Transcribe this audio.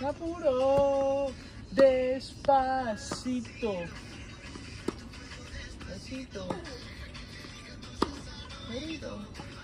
Apuro. Despacito. Despacito. Despacito.